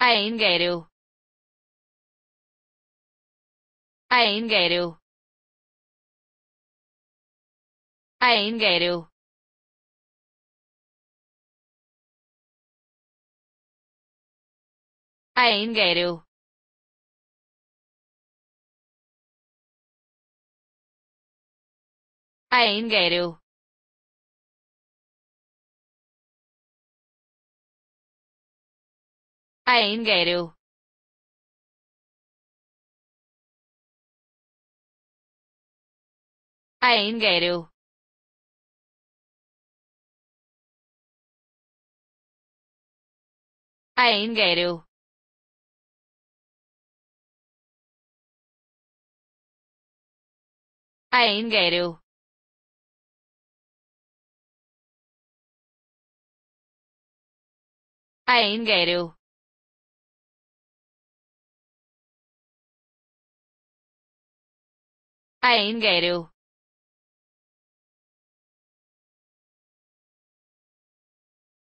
Eingeru. Eingeru. Eingeru. Eingeru. Eingeru. Aingeril A Aingeril A Aingeril A Gero